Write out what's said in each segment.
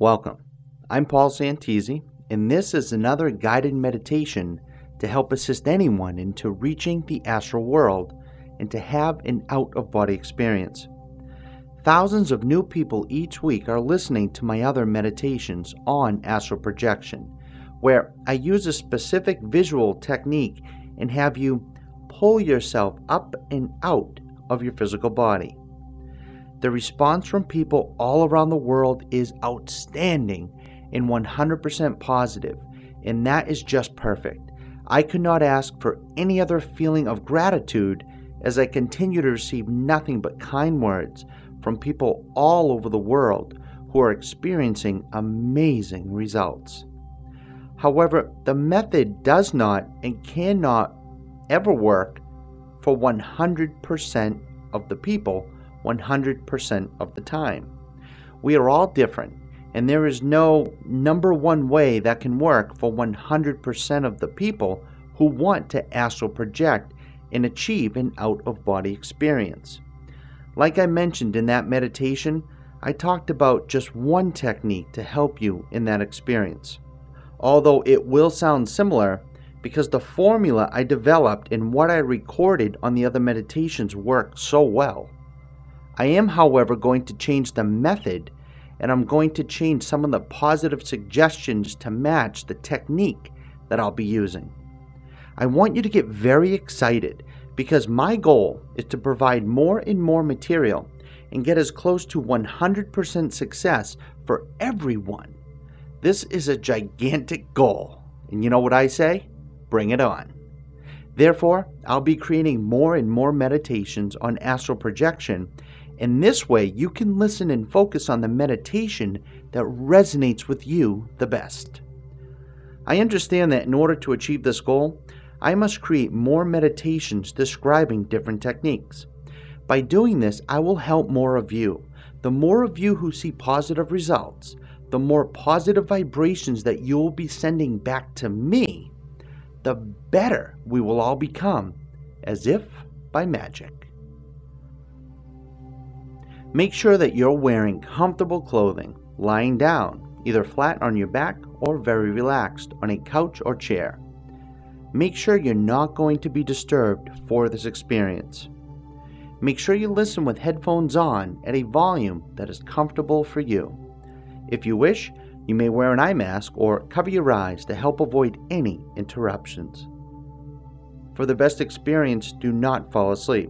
Welcome. I'm Paul Santisi, and this is another guided meditation to help assist anyone into reaching the astral world and to have an out of body experience. Thousands of new people each week are listening to my other meditations on astral projection, where I use a specific visual technique and have you pull yourself up and out of your physical body. The response from people all around the world is outstanding and 100% positive, and that is just perfect. I could not ask for any other feeling of gratitude as I continue to receive nothing but kind words from people all over the world who are experiencing amazing results. However, the method does not and cannot ever work for 100% of the people 100% of the time. We are all different, and there is no number one way that can work for 100% of the people who want to astral project and achieve an out of body experience. Like I mentioned in that meditation, I talked about just one technique to help you in that experience. Although it will sound similar, because the formula I developed and what I recorded on the other meditations work so well. I am, however, going to change the method and I'm going to change some of the positive suggestions to match the technique that I'll be using. I want you to get very excited because my goal is to provide more and more material and get as close to 100% success for everyone. This is a gigantic goal. And you know what I say? Bring it on. Therefore, I'll be creating more and more meditations on astral projection and this way, you can listen and focus on the meditation that resonates with you the best. I understand that in order to achieve this goal, I must create more meditations describing different techniques. By doing this, I will help more of you. The more of you who see positive results, the more positive vibrations that you will be sending back to me, the better we will all become, as if by magic. Make sure that you're wearing comfortable clothing, lying down, either flat on your back or very relaxed on a couch or chair. Make sure you're not going to be disturbed for this experience. Make sure you listen with headphones on at a volume that is comfortable for you. If you wish, you may wear an eye mask or cover your eyes to help avoid any interruptions. For the best experience, do not fall asleep.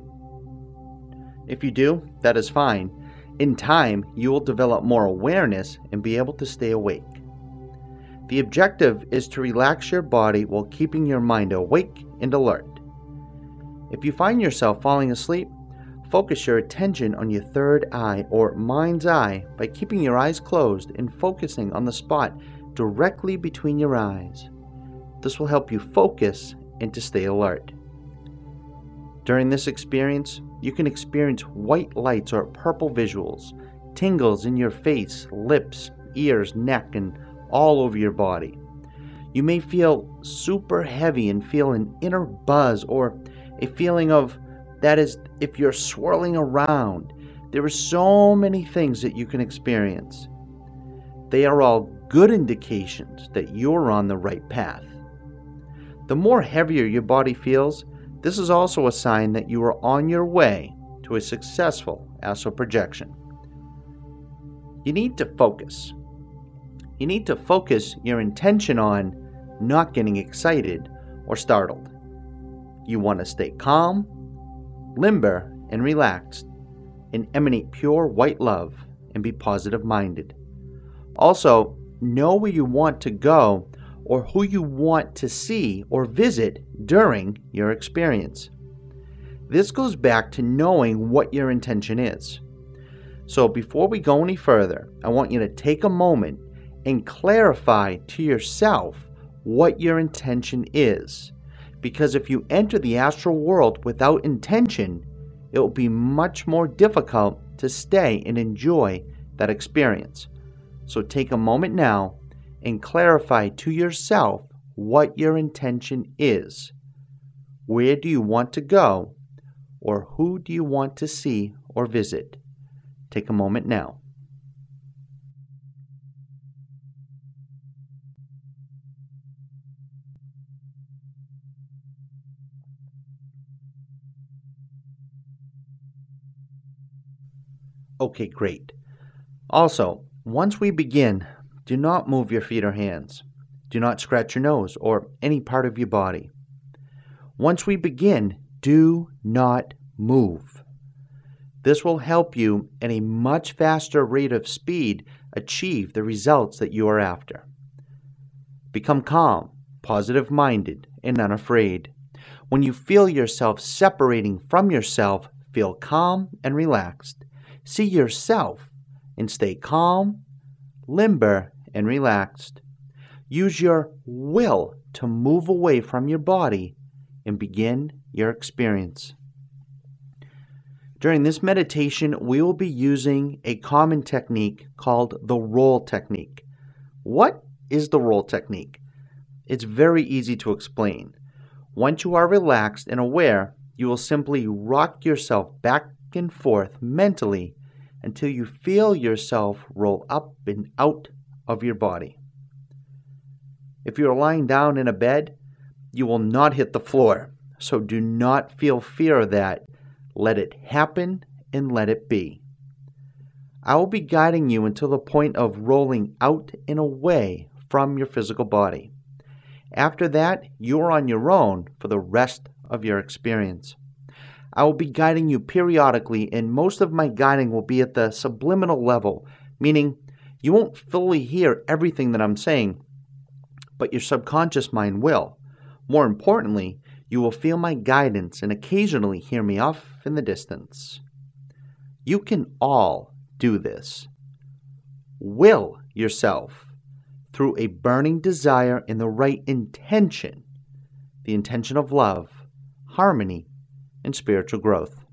If you do, that is fine. In time, you will develop more awareness and be able to stay awake. The objective is to relax your body while keeping your mind awake and alert. If you find yourself falling asleep, focus your attention on your third eye or mind's eye by keeping your eyes closed and focusing on the spot directly between your eyes. This will help you focus and to stay alert. During this experience, you can experience white lights or purple visuals, tingles in your face, lips, ears, neck, and all over your body. You may feel super heavy and feel an inner buzz or a feeling of that is if you're swirling around. There are so many things that you can experience. They are all good indications that you're on the right path. The more heavier your body feels, this is also a sign that you are on your way to a successful astral projection. You need to focus. You need to focus your intention on not getting excited or startled. You want to stay calm, limber, and relaxed, and emanate pure white love and be positive minded. Also, know where you want to go or who you want to see or visit during your experience. This goes back to knowing what your intention is. So, before we go any further, I want you to take a moment and clarify to yourself what your intention is. Because if you enter the astral world without intention, it will be much more difficult to stay and enjoy that experience. So, take a moment now and clarify to yourself what your intention is. Where do you want to go, or who do you want to see or visit? Take a moment now. Okay, great. Also, once we begin, do not move your feet or hands. Do not scratch your nose or any part of your body. Once we begin, do not move. This will help you at a much faster rate of speed achieve the results that you are after. Become calm, positive minded, and unafraid. When you feel yourself separating from yourself, feel calm and relaxed. See yourself and stay calm, limber, and relaxed. Use your will to move away from your body and begin your experience. During this meditation, we will be using a common technique called the roll technique. What is the roll technique? It's very easy to explain. Once you are relaxed and aware, you will simply rock yourself back and forth mentally until you feel yourself roll up and out of your body. If you are lying down in a bed, you will not hit the floor, so do not feel fear of that let it happen and let it be. I will be guiding you until the point of rolling out and away from your physical body. After that, you are on your own for the rest of your experience. I will be guiding you periodically, and most of my guiding will be at the subliminal level, meaning you won't fully hear everything that I'm saying, but your subconscious mind will. More importantly, you will feel my guidance and occasionally hear me off in the distance. You can all do this. Will yourself through a burning desire and the right intention, the intention of love, harmony, and spiritual growth.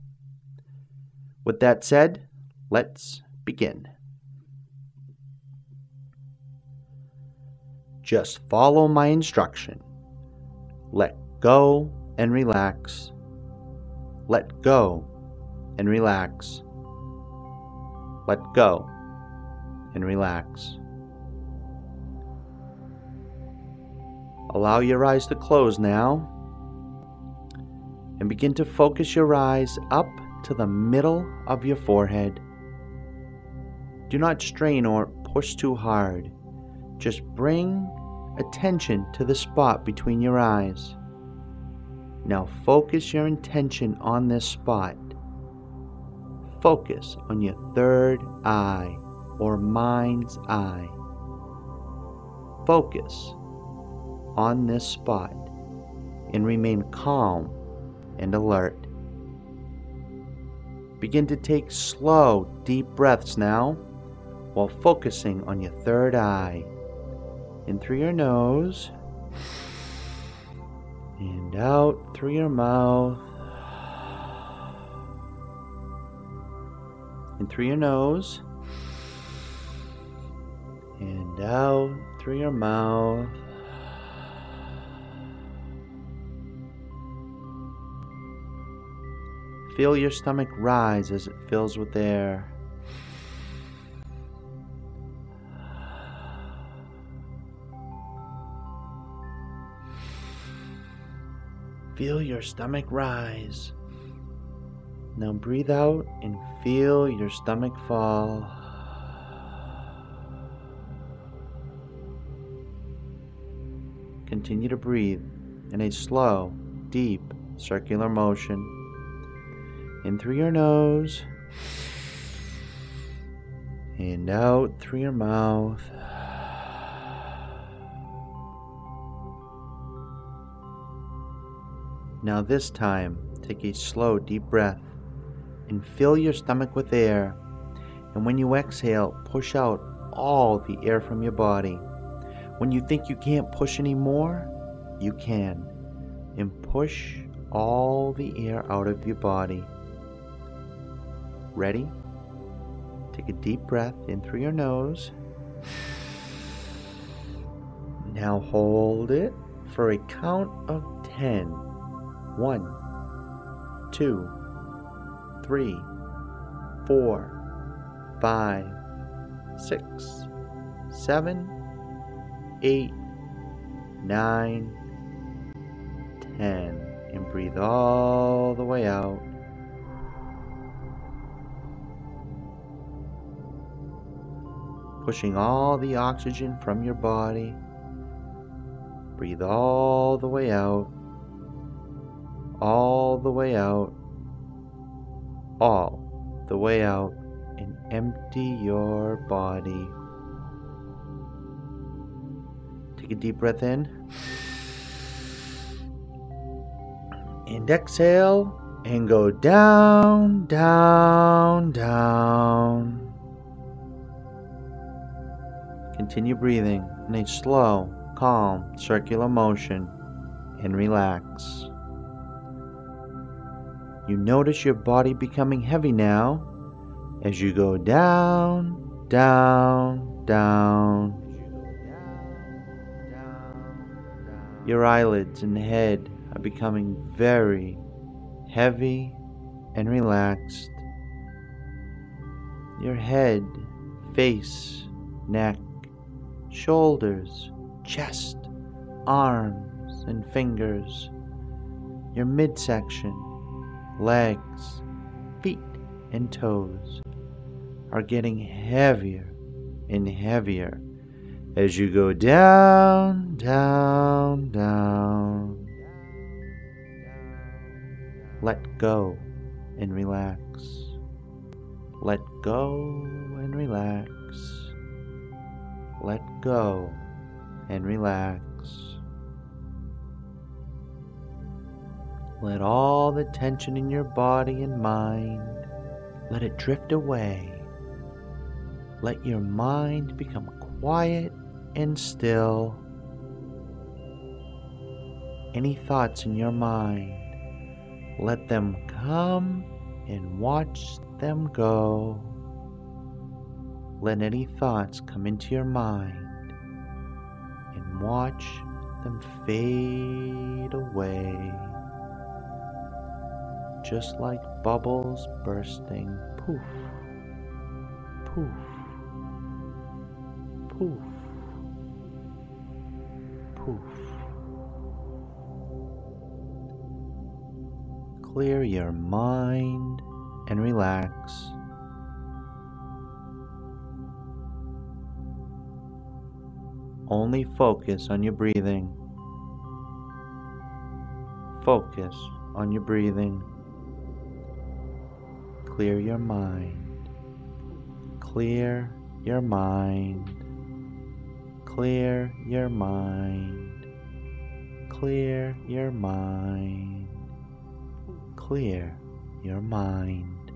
With that said, let's begin. Just follow my instruction. Let go and relax let go and relax. Let go and relax. Allow your eyes to close now and begin to focus your eyes up to the middle of your forehead. Do not strain or push too hard. Just bring attention to the spot between your eyes. Now focus your intention on this spot. Focus on your third eye or mind's eye. Focus on this spot and remain calm and alert. Begin to take slow, deep breaths now while focusing on your third eye. In through your nose and out through your mouth and through your nose and out through your mouth. Feel your stomach rise as it fills with air. Feel your stomach rise. Now breathe out and feel your stomach fall. Continue to breathe in a slow, deep circular motion. In through your nose and out through your mouth. Now, this time, take a slow, deep breath and fill your stomach with air. And when you exhale, push out all the air from your body. When you think you can't push anymore, you can. And push all the air out of your body. Ready? Take a deep breath in through your nose. Now hold it for a count of 10. One, two, three, four, five, six, seven, eight, nine, ten. And breathe all the way out. pushing all the oxygen from your body. Breathe all the way out, all the way out, all the way out, and empty your body. Take a deep breath in. And exhale and go down, down, down. Continue breathing in a slow, calm, circular motion and relax. You notice your body becoming heavy now as you go down, down, down. Your eyelids and head are becoming very heavy and relaxed. Your head, face, neck, shoulders, chest, arms, and fingers. Your midsection, legs, feet, and toes are getting heavier and heavier as you go down, down, down. Let go and relax. Let go and relax. Let go and relax. Let all the tension in your body and mind, let it drift away. Let your mind become quiet and still. Any thoughts in your mind, let them come and watch them go. Let any thoughts come into your mind and watch them fade away. Just like bubbles bursting, poof, poof, poof, poof. Clear your mind and relax. Only focus on your breathing. Focus on your breathing. Clear your mind. Clear your mind. Clear your mind. Clear your mind. Clear your mind.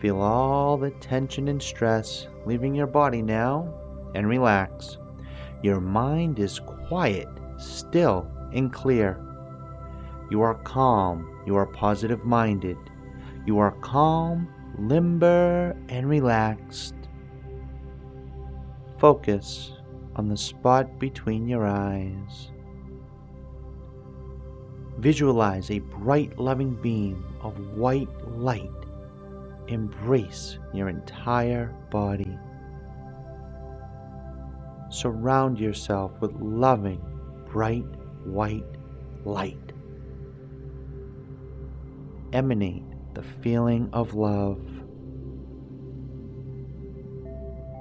Feel all the tension and stress leaving your body now and relax. Your mind is quiet, still, and clear. You are calm, you are positive minded. You are calm, limber, and relaxed. Focus on the spot between your eyes. Visualize a bright, loving beam of white light embrace your entire body. Surround yourself with loving, bright, white light. Emanate the feeling of love.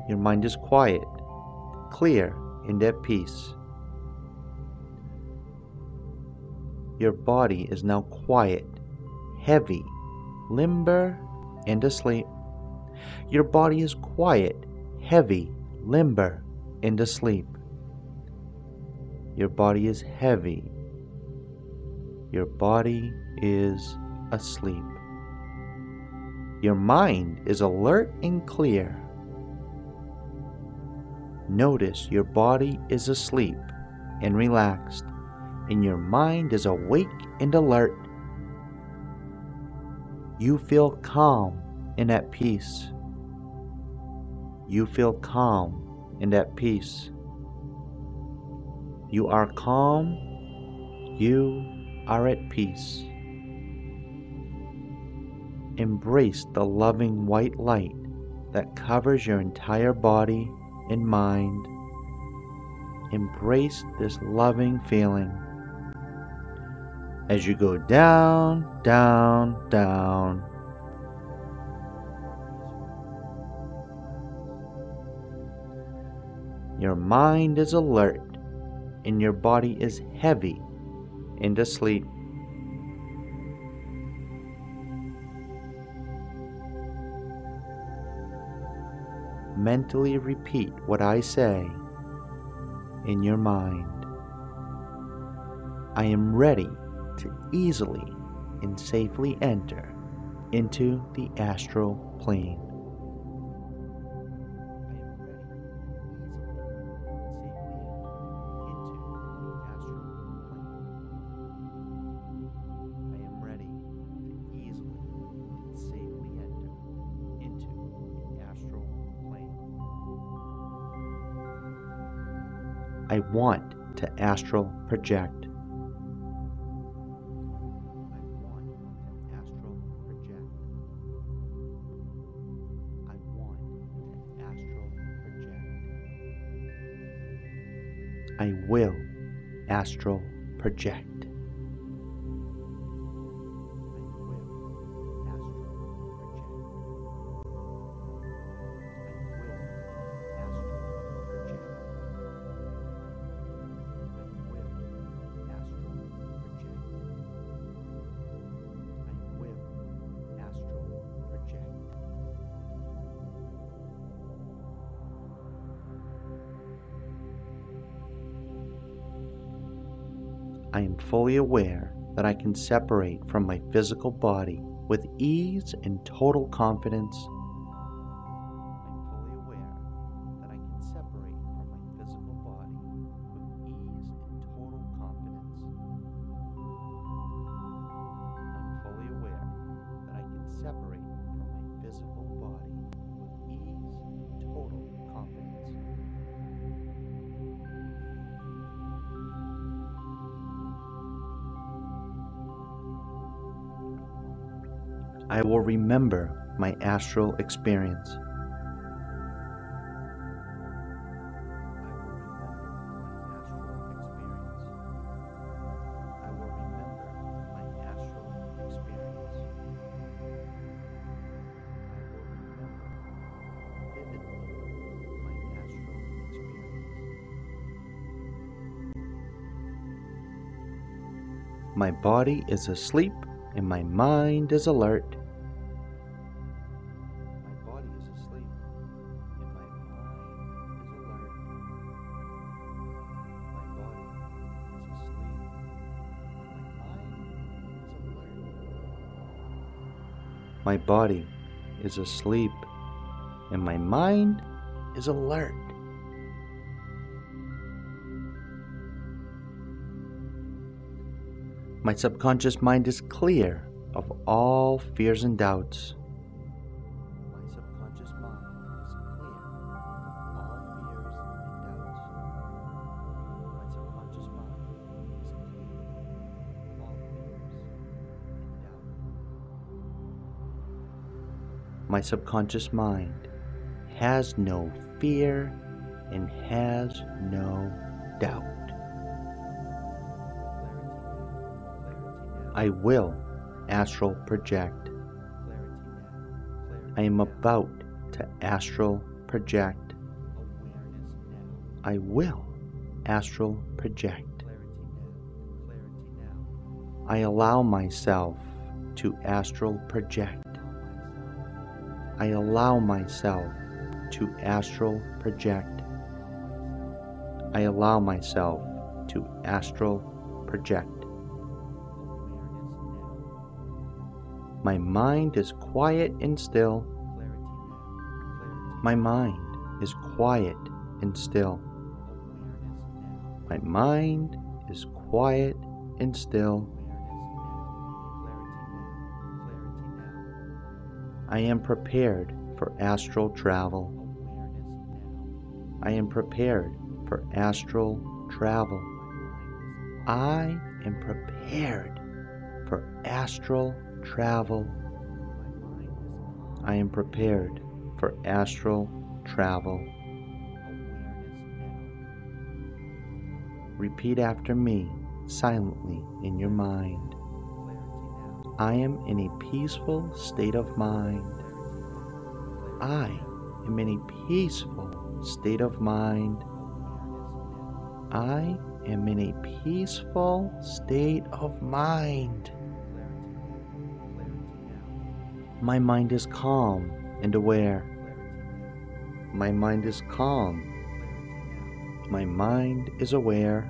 Your mind is quiet, clear, and at peace. Your body is now quiet, heavy, limber, and asleep. Your body is quiet, heavy, limber, and asleep. Your body is heavy. Your body is asleep. Your mind is alert and clear. Notice your body is asleep and relaxed, and your mind is awake and alert. You feel calm and at peace. You feel calm and at peace. You are calm. You are at peace. Embrace the loving white light that covers your entire body and mind. Embrace this loving feeling. As you go down, down, down, Your mind is alert and your body is heavy and asleep. Mentally repeat what I say in your mind. I am ready to easily and safely enter into the astral plane. Want to astral project. I will astral project. Am fully aware that I can separate from my physical body with ease and total confidence. I will remember my astral experience. I will remember my astral experience. I will remember vividly my astral experience. My body is asleep and my mind is alert. My body is asleep and my mind is alert. My subconscious mind is clear of all fears and doubts. Subconscious mind has no fear and has no doubt. I will astral project. I am about to astral project. I will astral project. I allow myself to astral project. I allow myself to astral project. I allow myself to astral project. My mind is quiet and still. My mind is quiet and still. My mind is quiet and still. I am prepared for astral travel. I am prepared for astral travel. I am prepared for astral travel. I am prepared for astral travel. Repeat after me silently in your mind. I am in a peaceful state of mind. I am in a peaceful state of mind. I am in a peaceful state of mind. My mind is calm and aware. My mind is calm. My mind is aware.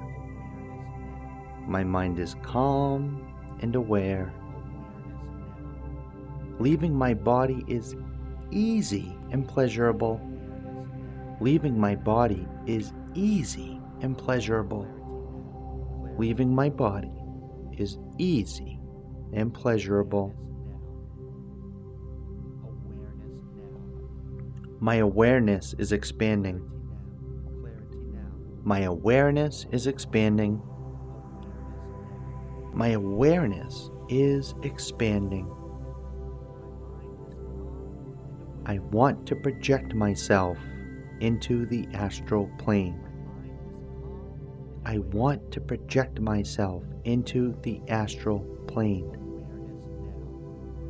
My mind is calm and aware. Leaving my body is easy and pleasurable. Leaving my body is easy and pleasurable. Leaving my body is easy and pleasurable. My awareness is expanding. My awareness is expanding. My awareness is expanding. I want to project myself into the astral plane. I want to project myself into the astral plane.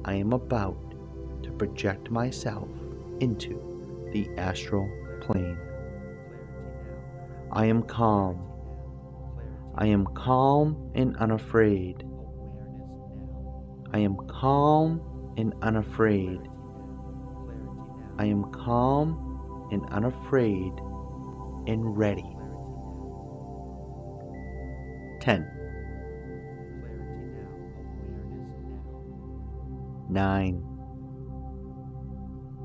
I am about to project myself into the astral plane. I am calm. I am calm and unafraid. I am calm and unafraid. I am calm and unafraid and ready. 10 9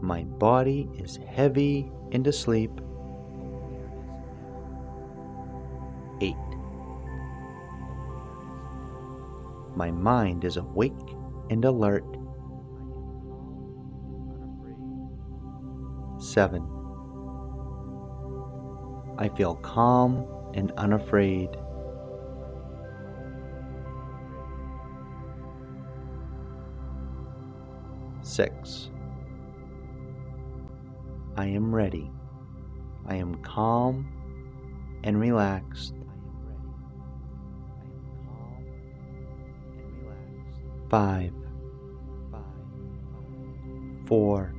My body is heavy and asleep. 8 My mind is awake and alert. 7 I feel calm and unafraid. Six. I am ready. I am calm and relaxed. Five. Four.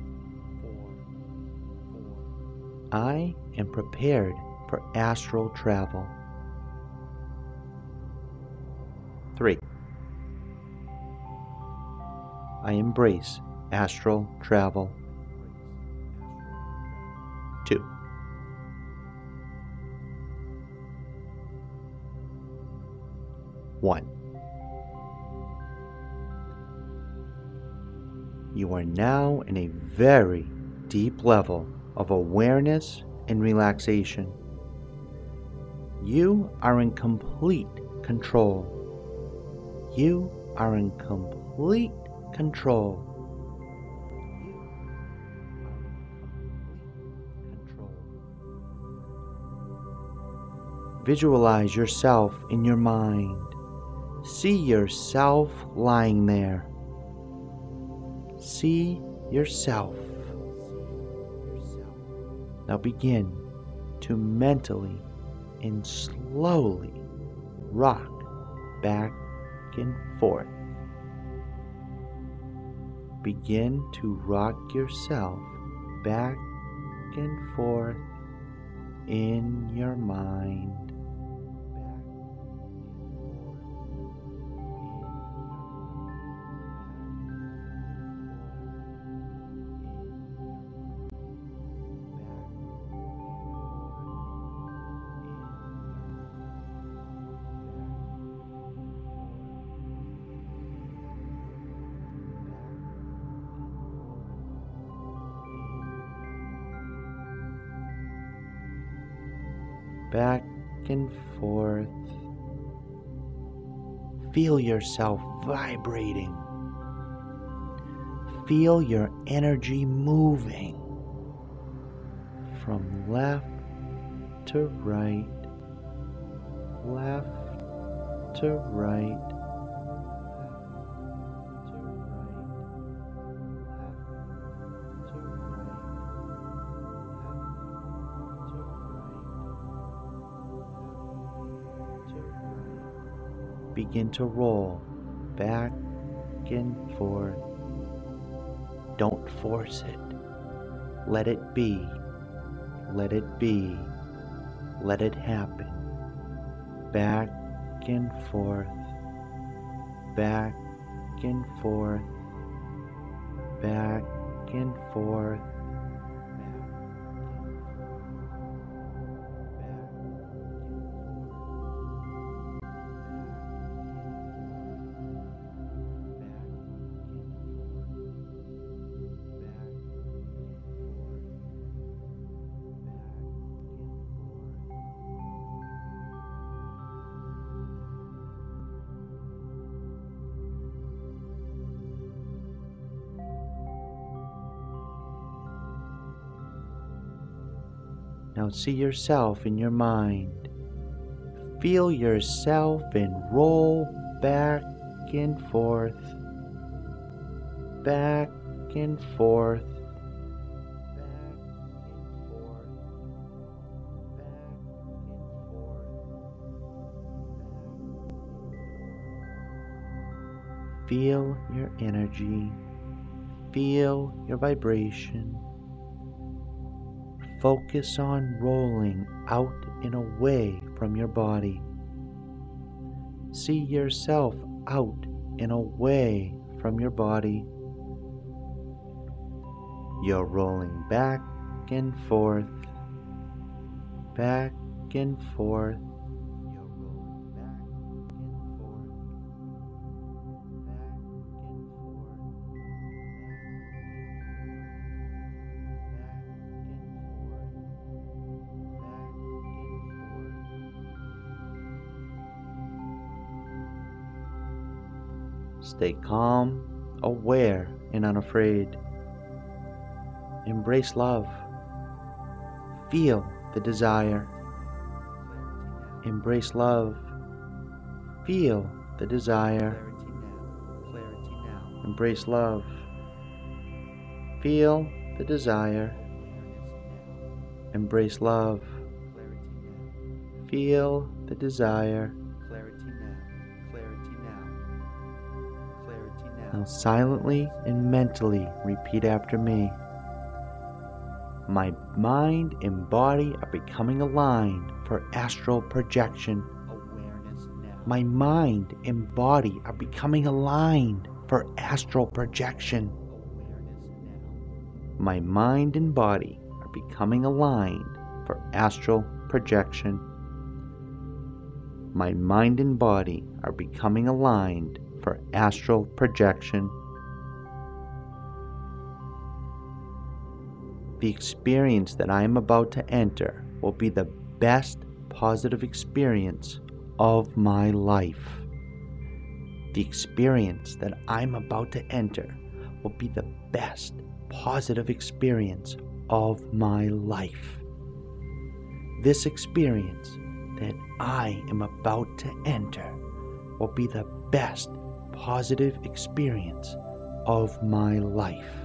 I am prepared for astral travel. Three. I embrace astral travel. 2. One. You are now in a very deep level of awareness and relaxation. You are in complete control. You are in complete control. Visualize yourself in your mind. See yourself lying there. See yourself. Now begin to mentally and slowly rock back and forth. Begin to rock yourself back and forth in your mind. Yourself vibrating. Feel your energy moving from left to right, left to right. Begin to roll back and forth. Don't force it. Let it be. Let it be. Let it happen. back and forth, back and forth, back and forth. Now see yourself in your mind. Feel yourself and roll back and forth, back and forth. Feel your energy, feel your vibration. Focus on rolling out and away from your body. See yourself out and away from your body. You're rolling back and forth, back and forth. Stay calm, aware, and unafraid. Embrace love. Feel the desire. Embrace love. Feel the desire. Embrace love. Feel the desire. Embrace love. Feel the desire. Now. Silently and mentally repeat after me. My mind and body are becoming aligned for astral projection. My mind and body are becoming aligned for astral projection. My mind and body are becoming aligned for astral projection. My mind and body are becoming aligned for astral projection. The experience that I am about to enter will be the best positive experience of my life. The experience that I'm about to enter will be the best positive experience of my life. This experience that I am about to enter will be the best positive experience of my life.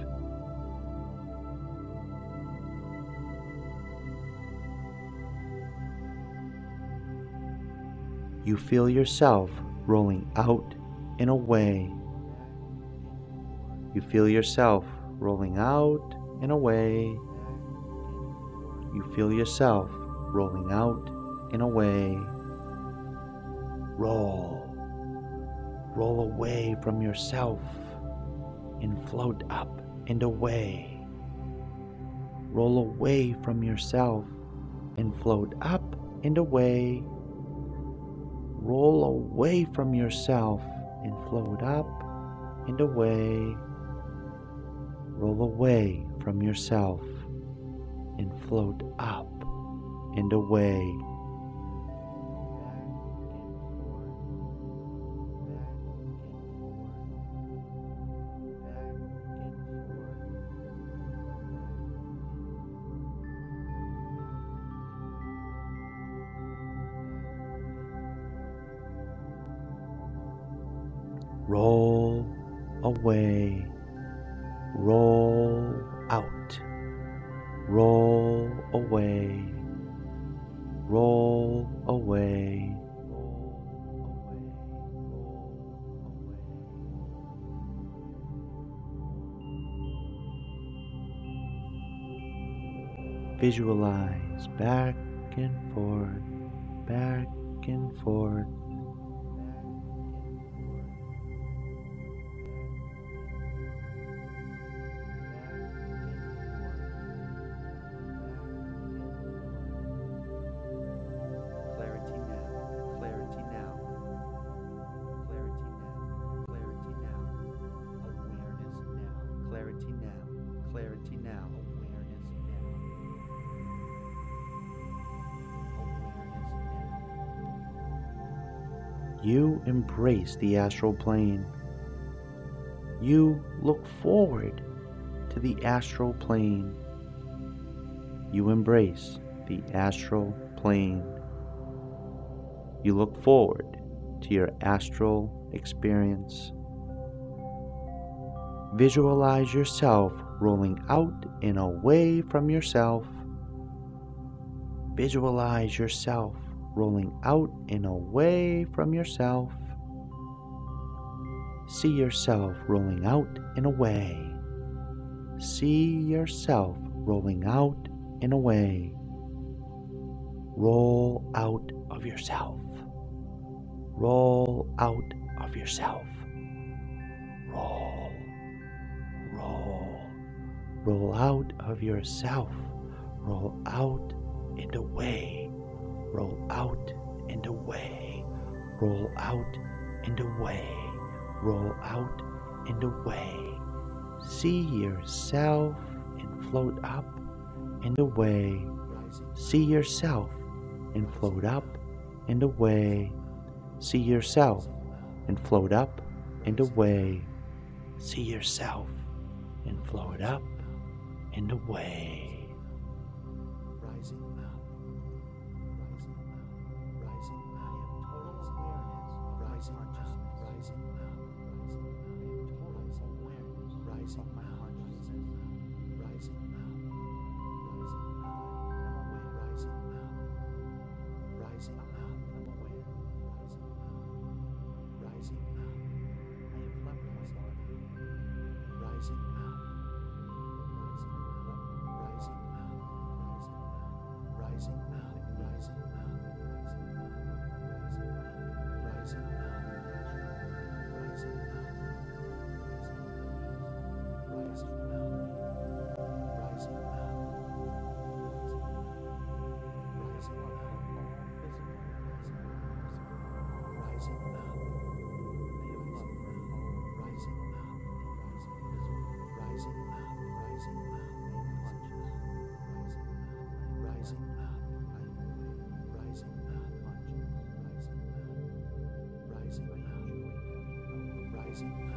You feel yourself rolling out and away. You feel yourself rolling out and away. You feel yourself rolling out and away. Roll. Roll away from yourself and float up and away. Roll away from yourself and float up and away. Roll away from yourself and float up and away. Roll away from yourself and float up and away. Visualize back You embrace the astral plane. You look forward to the astral plane. You embrace the astral plane. You look forward to your astral experience. Visualize yourself rolling out and away from yourself. Visualize yourself rolling out and away from yourself. See yourself rolling out and away. See yourself rolling out and away. Roll out of yourself. Roll out of yourself. Roll. Roll. Roll out of yourself. Roll out and away. Roll out and away. Roll out and away. Roll out and away. See yourself and float up and away. See yourself and float up and away. See yourself and float up and away. See yourself and float up and away. Christ.